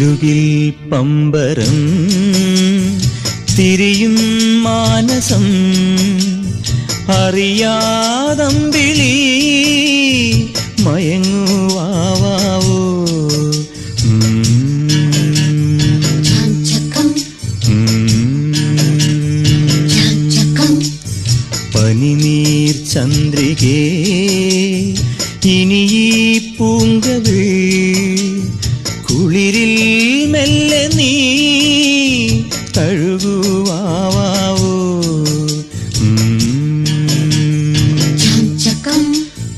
കിലുകിൽ പമ്പരം തിരിയും മാനസം അറിയാതമ്പിളി മയങ്ങുവാവോ പനിനീർ ചന്ദ്രികേ ഇനി ഈ പൂങ്കവിൾ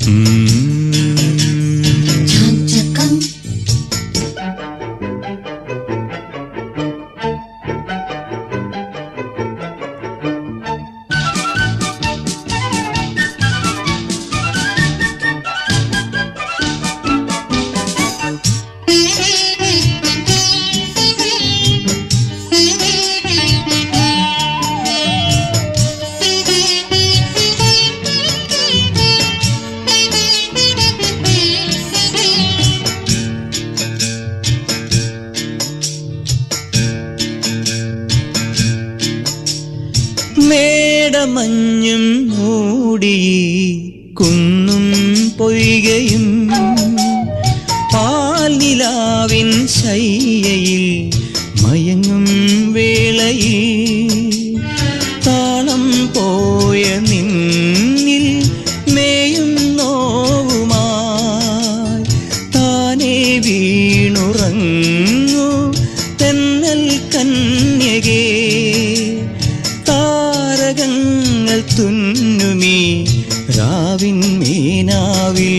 Mm. മേടമഞ്ഞും മൂടി കുന്നും പൊയ്കയും പാൽനിലാവിൻ ശയ്യയിൽ മയങ്ങും വേളയിൽ താളം പോയ നിന്നിൽ മേയും നോവുമായി താനേ വീണുറങ്ങു താരകങ്ങൾ തുന്നുമീ രാവിൻ മീനാവിൽ.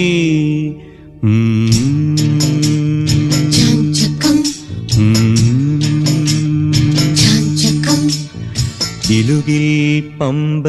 ഇലുകിൽ പമ്പ